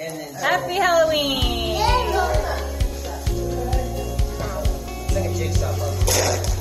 Happy Halloween! It's like jigsaw.